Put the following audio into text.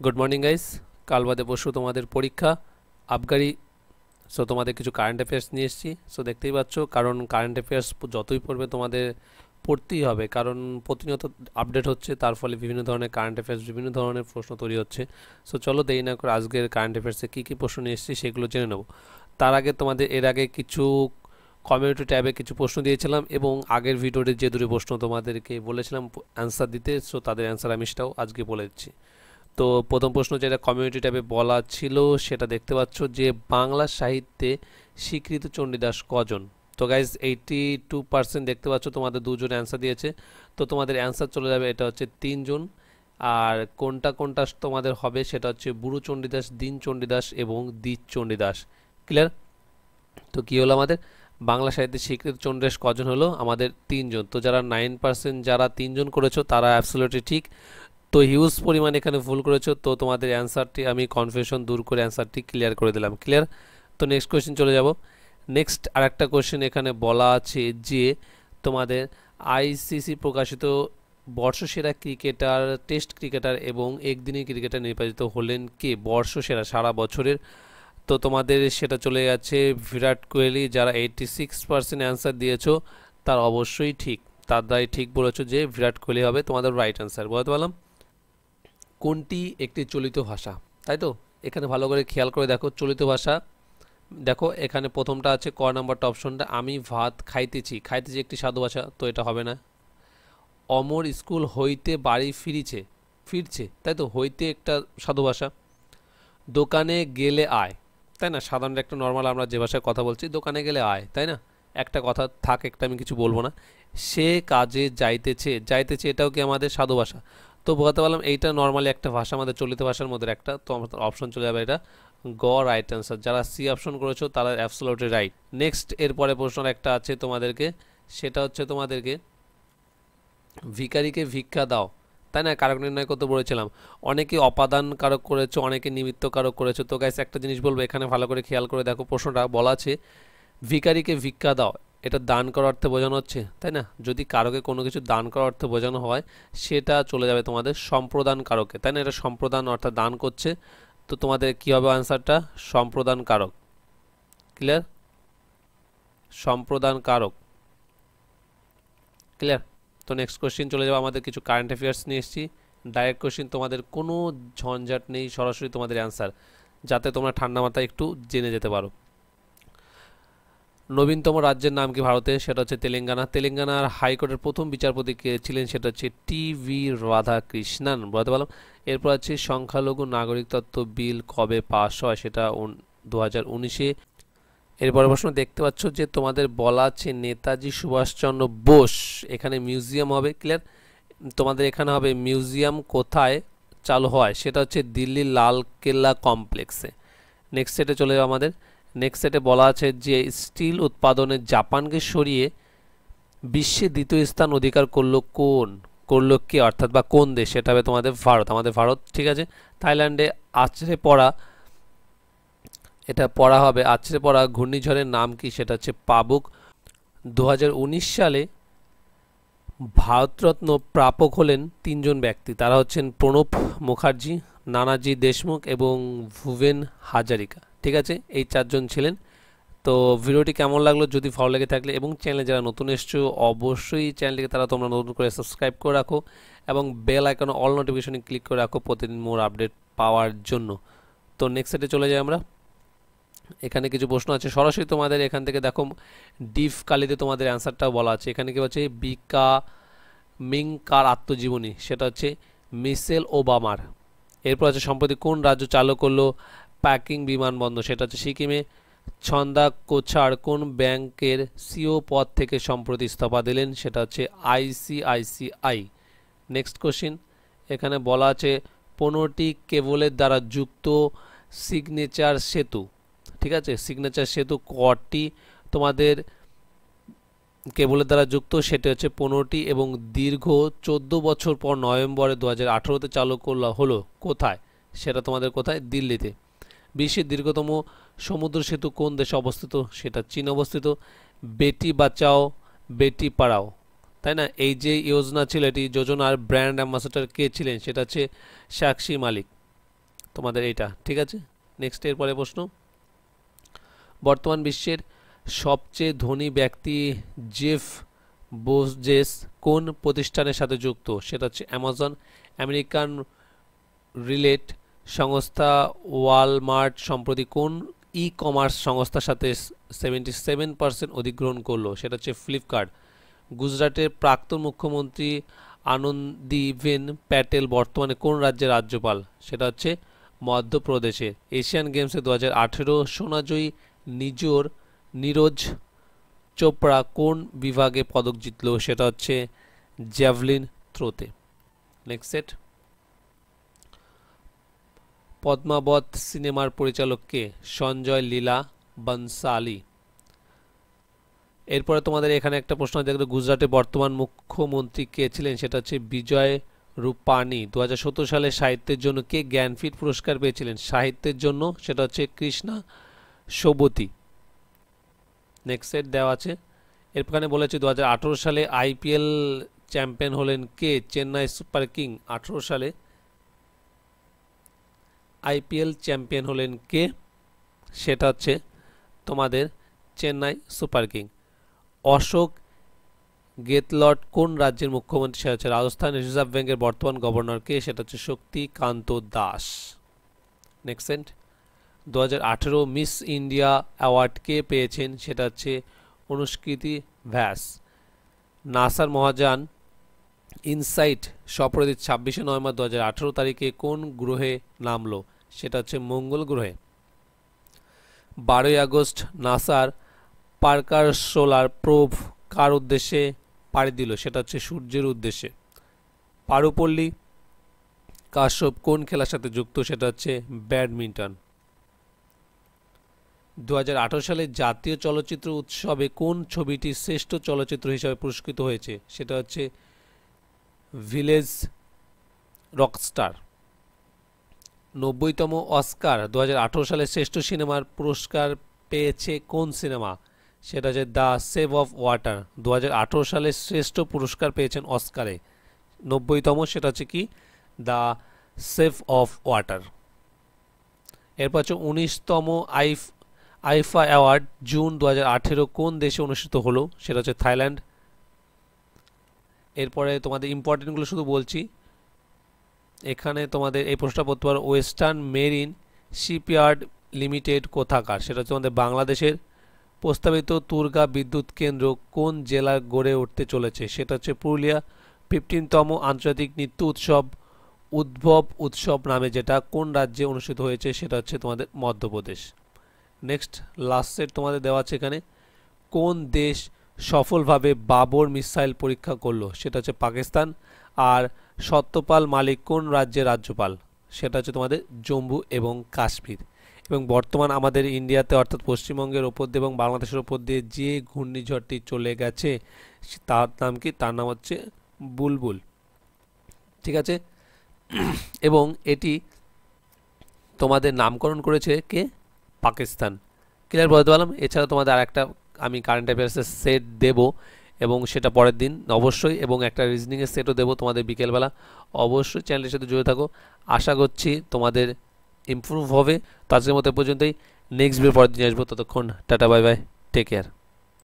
Good morning guys কাল বাদে পরশু তোমাদের পরীক্ষা আবগারি সো তোমাদের কিছু কারেন্ট অ্যাফেয়ার্স নিয়ে এসেছি। সো দেখতেই পাচ্ছ, কারণ কারেন্ট অ্যাফেয়ার্স যতই পড়বে তোমাদের পড়তেই হবে, কারণ প্রতিনিয়ত আপডেট হচ্ছে, তার ফলে বিভিন্ন ধরনের কারেন্ট অ্যাফেয়ার্স বিভিন্ন ধরনের প্রশ্ন তৈরি হচ্ছে। সো চলো দেরি না করে আজকের কারেন্ট অ্যাফেয়ার্সে কী কী প্রশ্ন নিয়ে এসেছি সেগুলো জেনে নেব। তার আগে তোমাদের, এর আগে কিছু কমিউনিটি ট্যাবে কিছু প্রশ্ন দিয়েছিলাম এবং আগের ভিডিওতে যে দুটি প্রশ্ন তোমাদেরকে বলেছিলাম অ্যান্সার দিতে সো তাদের অ্যান্সার আমি সেটাও আজকে বলে দিচ্ছি। তো প্রথম প্রশ্ন যেটা কমিউনিটি ট্যাবে বলা ছিল, সেটা দেখতে পাচ্ছ যে বাংলা সাহিত্যে স্বীকৃত চণ্ডীদাস কজন? তো গাইজ এইটি টু পার্সেন্ট দেখতে পাচ্ছ তোমাদের দুজন অ্যান্সার দিয়েছে। তো তোমাদের অ্যান্সার চলে যাবে, এটা হচ্ছে তিনজন। আর কোনটা কোনটা তোমাদের হবে, সেটা হচ্ছে বুড়ো চণ্ডীদাস, দিন চণ্ডীদাস এবং দ্বিজ চণ্ডীদাস। ক্লিয়ার তো কী হলো আমাদের? বাংলা সাহিত্যে স্বীকৃত চণ্ডীদাস কজন হলো? আমাদের তিনজন। তো যারা নাইন পার্সেন্ট যারা তিনজন করেছ, তারা অ্যাবসোলিউটলি ঠিক। তো হিউজ পরিমাণ এখানে ভুল করেছ, তো তোমাদের অ্যান্সারটি আমি কনফিউশন দূর করে অ্যান্সারটি ক্লিয়ার করে দিলাম ক্লিয়ার তো নেক্সট কোয়েশ্চেন চলে যাব। নেক্সট আরেকটা কোয়েশ্চেন এখানে বলা আছে যে, তোমাদের আইসিসি প্রকাশিত বর্ষসেরা ক্রিকেটার টেস্ট ক্রিকেটার এবং একদিনের ক্রিকেটার নির্বাচিত হলেন কে? বর্ষসেরা, সারা বছরের। তো তোমাদের সেটা চলে যাচ্ছে বিরাট কোহলি, যারা এইটটি সিক্স পার্সেন্ট অ্যান্সার দিয়েছ, তার অবশ্যই ঠিক। তার দ্বারাই ঠিক বলেছ যে, বিরাট কোহলি হবে তোমাদের রাইট অ্যান্সার বলতে পারলাম? কোনটি একটি চলিত ভাষা? তাই তো? এখানে ভালো করে খেয়াল করে দেখো, চলিত ভাষা। দেখো, এখানে প্রথমটা আছে ক নাম্বারটা অপশনটা, আমি ভাত খাইতেছি। খাইতেছি একটি সাধু ভাষা, তো এটা হবে না। অমর স্কুল হইতে বাড়ি ফিরিছে, ফিরছে, তাই তো? হইতে একটা সাধু ভাষা। দোকানে গেলে আয়, তাই না? সাধারণত একটা নর্মাল আমরা যে ভাষায় কথা বলছি, দোকানে গেলে আয়, তাই না? একটা কথা থাক, একটা আমি কিছু বলব না। সে কাজে যাইতেছে যাইতেছে এটাও কি আমাদের সাধু ভাষা? তো বলতে পারলাম এইটা নর্মালি একটা ভাষা, আমাদের চলিত ভাষার মধ্যে একটা। তো আমাদের অপশন চলে যাবে এটা গ রাইট অ্যান্সার যারা সি অপশন করেছ, তারা অ্যাবসোলুটলি রাইট নেক্সট এরপরে প্রশ্ন একটা আছে তোমাদেরকে, সেটা হচ্ছে তোমাদেরকে, ভিকারিকে ভিক্ষা দাও। তাই না? কারক নির্ণয় করতে বলেছিলাম। অনেকে অপাদান কারক করেছ, অনেকে নিমিত্ত কারক করেছ। তো গাইস একটা জিনিস বলব, এখানে ভালো করে খেয়াল করে দেখো প্রশ্নটা বলা আছে। ভিকারিকে ভিক্ষা দাও। এটা দান করার অর্থে বোঝানো হচ্ছে, তাই না? যদি কারকে কোনো কিছু দান করার অর্থে বোঝানো হয়, সেটা চলে যাবে তোমাদের সম্প্রদান কারকে, তাই না? এটা সম্প্রদান অর্থাৎ দান করছে, তো তোমাদের কী হবে আনসারটা সম্প্রদান কারক। ক্লিয়ার সম্প্রদান কারক। ক্লিয়ার তো নেক্সট কোশ্চিন চলে যাব, আমাদের কিছু কারেন্ট অ্যাফেয়ার্স নিয়ে এসেছি। ডাইরেক্ট কোশ্চিন তোমাদের কোনো ঝঞ্ঝাট নেই, সরাসরি তোমাদের অ্যান্সার যাতে তোমরা ঠান্ডা মাথায় একটু জেনে যেতে পারো। নবীনতম রাজ্যের নাম কি ভারতে? সেটা হচ্ছে তেলেঙ্গানা। তেলেঙ্গানার হাইকোর্টের প্রথম বিচারপতি কে ছিলেন সেটা হচ্ছে টি ভি রাধাকৃষ্ণান বলতে পারলাম? এরপর আছে সংখ্যালঘু নাগরিক তত্ত্ব বিল কবে পাস হয় সেটা দু হাজার উনিশে। এরপর প্রশ্ন, দেখতে পাচ্ছ যে তোমাদের বলা আছে নেতাজি সুভাষচন্দ্র বোস, এখানে মিউজিয়াম হবে, ক্লিয়ার? তোমাদের এখানে হবে মিউজিয়াম কোথায় চালু হয়? সেটা হচ্ছে দিল্লি লাল কেল্লা কমপ্লেক্সে নেক্সট সেটে চলে যাবে আমাদের। নেক্সট সেটে বলা আছে যে স্টিল উৎপাদনে জাপানকে সরিয়ে বিশ্বে দ্বিতীয় স্থান অধিকার করল কোন? করল কে? অর্থাৎ বা কোন দেশ? সেটা হবে তোমাদের ভারত। আমাদের ভারত, ঠিক আছে? থাইল্যান্ডে আছড়ে পড়া, এটা পড়া হবে, আছড়ে পড়া ঘূর্ণিঝড়ের নাম কি? সেটা হচ্ছে পাবুক। দু হাজার উনিশ সালে ভারতরত্ন প্রাপক হলেন তিনজন ব্যক্তি। তারা হচ্ছেন প্রণব মুখার্জি, নানাজি দেশমুখ এবং ভুবেন হাজারিকা। ঠিক আছে, এই চারজন ছিলেন। তো ভিডিওটি কেমন লাগল যদি ভালো লেগে থাকলে এবং চ্যানেলে যারা নতুন এসছো, অবশ্যই চ্যানেলটিকে তারা তোমরা নতুন করে সাবস্ক্রাইব করে রাখো এবং বেল আইকনে অল নোটিফিকেশনে ক্লিক করে রাখো প্রতিদিন মোর আপডেট পাওয়ার জন্য। তো নেক্সট সেটে চলে যাই আমরা। এখানে কিছু প্রশ্ন আছে। সরাসরি তোমাদের এখান থেকে দেখো, ডিফ কালিতে তোমাদের অ্যান্সারটাও বলা আছে। এখানে কি হচ্ছে বিকা মিংকার আত্মজীবনী, সেটা হচ্ছে মিসেল ওবামার। এরপর আছে সম্প্রতি কোন রাজ্য চালু করল? প্যাকিং বিমানবন্দর, সেটা হচ্ছে সিকিমে ছন্দা কোছার কোন ব্যাংকের সিও পদ থেকে সম্প্রতি ইস্তফা দিলেন, সেটা হচ্ছে আইসিআইসিআই নেক্সট কোশ্চিন এখানে বলা আছে পনেরোটি কেবলের দ্বারা যুক্ত সিগনেচার সেতু। ঠিক আছে? সিগনেচার সেতু কটি তোমাদের কেবলের দ্বারা যুক্ত? সেটা হচ্ছে পনেরোটি এবং দীর্ঘ চোদ্দ বছর পর নভেম্বরে দু হাজার আঠেরোতে চালু করলা, হলো কোথায়? সেটা তোমাদের কোথায়? দিল্লিতে। বিশ্বের দীর্ঘতম সমুদ্র সেতু কোন দেশে অবস্থিত? সেটা চীন অবস্থিত। বেটি বাঁচাও, বেটি পাড়াও। তাই না? এই যে যোজনা ছিল, এটি যোজনার ব্র্যান্ড অ্যাম্বাসেডার কে ছিলেন? সেটা হচ্ছে সাক্ষী মালিক। তোমাদের এইটা, ঠিক আছে? নেক্সট এরপরে প্রশ্ন। বর্তমান বিশ্বের সবচেয়ে ধনী ব্যক্তি জেফ বোজেস কোন প্রতিষ্ঠানের সাথে যুক্ত? সেটা হচ্ছে অ্যামাজন আমেরিকান রিলেট সংস্থা ওয়ালমার্ট সম্প্রতি কোন ই কমার্স সংস্থার সাথে সেভেন্টি সেভেন পার্সেন্ট অধিগ্রহণ করল? সেটা হচ্ছে ফ্লিপকার্ট গুজরাটের প্রাক্তন মুখ্যমন্ত্রী আনন্দীবেন প্যাটেল বর্তমানে কোন রাজ্যের রাজ্যপাল? সেটা হচ্ছে মধ্যপ্রদেশে। এশিয়ান গেমসে দু হাজার আঠেরো সোনাজয়ী নিজর নীরজ চোপড়া কোন বিভাগে পদক জিতলো? সেটা হচ্ছে জ্যাভলিন থ্রোতে। নেক্সট সেট পদ্মাবত সিনেমার পরিচালক কে সঞ্জয় লীলা বনসালি। এরপরে তোমাদের এখানে একটা প্রশ্ন দেখল গুজরাটের বর্তমান মুখ্যমন্ত্রী কে ছিলেন? সেটা হচ্ছে বিজয় রূপানি দু সালে সাহিত্যের জন্য কে জ্ঞানপীঠ পুরস্কার পেয়েছিলেন? সাহিত্যের জন্য সেটা হচ্ছে কৃষ্ণা সবতী। নেক্সট সেট দেওয়া আছে। এরপরে বলেছে দু হাজার আঠেরো সালে আইপিএল চ্যাম্পিয়ন হলেন কে? Chennai super king. আঠেরো সালে আইপিএল চ্যাম্পিয়ন হলেন কে? সেটা হচ্ছে তোমাদের চেন্নাই সুপার কিং। অশোক গেতলট কোন রাজ্যের মুখ্যমন্ত্রী? সে হচ্ছে রাজস্থান রিজার্ভ ব্যাংকের বর্তমান গভর্নর কে? সেটা হচ্ছে শক্তিকান্ত দাস। নেক্সট সেন্ট দু হাজার মিস ইন্ডিয়া অ্যাওয়ার্ড কে পেয়েছেন? সেটা হচ্ছে অনুষ্কৃতি ভ্যাস নাসার মহাজান ইনসাইট সপ্রতি ছাব্বিশে নভেম্বর দু হাজার আঠেরো তারিখে কোন গ্রহে নামলো? সেটা হচ্ছে মঙ্গল গ্রহে। বারোই আগস্ট নাসার পার্কার সোলার প্রোভ কার উদ্দেশ্যে পাড়ি দিল? সেটা হচ্ছে সূর্যের উদ্দেশ্যে। পারুপল্লী, কাশ্যপ কোন খেলার সাথে যুক্ত? সেটা হচ্ছে ব্যাডমিন্টন। দু হাজার আঠারো সালে জাতীয় চলচ্চিত্র উৎসবে কোন ছবিটি শ্রেষ্ঠ চলচ্চিত্র হিসাবে পুরস্কৃত হয়েছে? সেটা হচ্ছে ভিলেজ রকস্টার। নব্বইতম অস্কার। দু সালে শ্রেষ্ঠ সিনেমার পুরস্কার পেয়েছে কোন সিনেমা? সেটা হচ্ছে দ্য সেভ অফ ওয়াটার। দু হাজার আঠেরো সালে শ্রেষ্ঠ পুরস্কার পেয়েছেন অস্কারে। নব্বইতম সেটা হচ্ছে কি? The shape of water. এরপর হচ্ছে উনিশতম আইফ, আইফা অ্যাওয়ার্ড জুন দু হাজার আঠেরো কোন দেশে অনুষ্ঠিত হলো? সেটা হচ্ছে থাইল্যান্ড। এরপরে তোমাদের ইম্পর্টেন্টগুলো শুধু বলছি। এখানে তোমাদের এই প্রশ্নটা পড়তে পারো ওয়েস্টার্ন মেরিন শিপইয়ার্ড লিমিটেড কোথাকার? সেটা হচ্ছে আমাদের বাংলাদেশের প্রস্তাবিত তুর্গা বিদ্যুৎ কেন্দ্র কোন জেলা গড়ে উঠতে চলেছে? সেটা হচ্ছে পুরুলিয়া ফিফটিনতম আন্তর্জাতিক নৃত্য উৎসব, উদ্ভব উৎসব নামে যেটা কোন রাজ্যে অনুষ্ঠিত হয়েছে সেটা হচ্ছে তোমাদের মধ্যপ্রদেশ। নেক্সট লাস্ট সেট তোমাদের দেওয়া আছে এখানে। কোন দেশ সফলভাবে বাবর মিসাইল পরীক্ষা করল? সেটা হচ্ছে পাকিস্তান। আর সত্যপাল মালিক কোন রাজ্যের রাজ্যপাল? সেটা হচ্ছে তোমাদের জম্মু এবং কাশ্মীর। এবং বর্তমান আমাদের ইন্ডিয়াতে অর্থাৎ পশ্চিমবঙ্গের ওপর দিয়ে এবং বাংলাদেশের ওপর দিয়ে যে ঘূর্ণিঝড়টি চলে গেছে তার নাম কি? তার নাম হচ্ছে বুলবুল। ঠিক আছে? এবং এটি তোমাদের নামকরণ করেছে কে? পাকিস্তান। ক্লিয়ার বলতে পারলাম? এছাড়া তোমাদের আর একটা আমি কারেন্ট অ্যাফেয়ার্সের সেট দেব। এবং সেটা পরের দিন। অবশ্যই এবং একটা রিজনিংয়ের সেটও দেবো তোমাদের বিকেলবেলা। অবশ্যই চ্যানেলের সাথে জুড়ে থাকো। আশা করছি তোমাদের ইম্প্রুভ হবে। তো আজকের মতো পর্যন্তই। নেক্সট ভিডিও পরের দিন আসব। ততক্ষণ tata bye bye take care